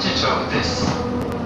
竹内です。